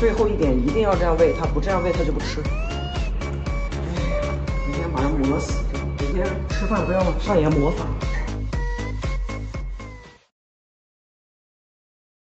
最后一点一定要这样喂它，不这样喂它就不吃。哎呀，每天把它磨死，每天吃饭不要上演魔法。